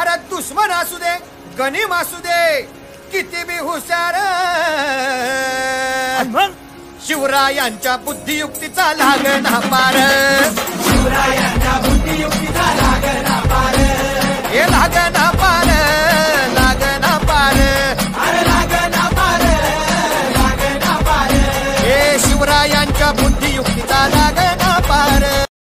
अरे दुश्मन असू दे गणिम असू दे किती बी हुशार. शिवरायांच्या बुद्धियुक्तीचा लागला पार. शिवरायांच्या बुद्धियुक्तीचा लागला पार. हे लागला